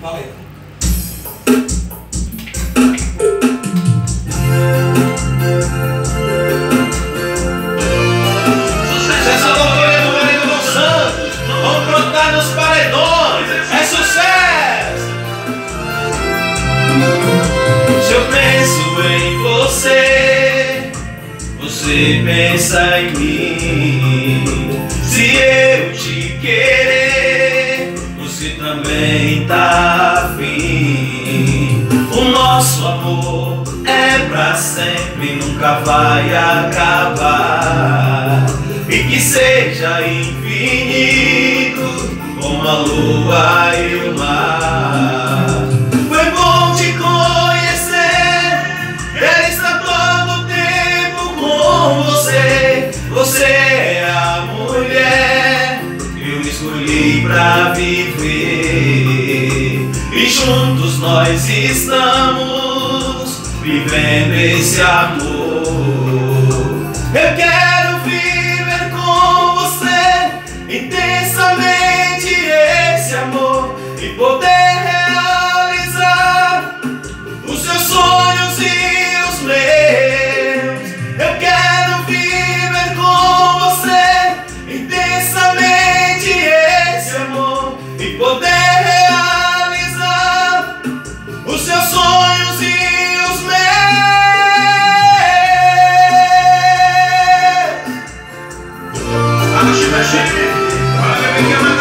Valeu. Você, pensa em mim. Se eu te querer, você também tá afim. O nosso amor é pra sempre, nunca vai acabar. E que seja infinito, como a lua e o mar. Foi bom te conhecer, estar todo tempo com você. Você é a mulher que eu escolhi pra viver. Juntos nós estamos vivendo esse amor. I'm gonna become a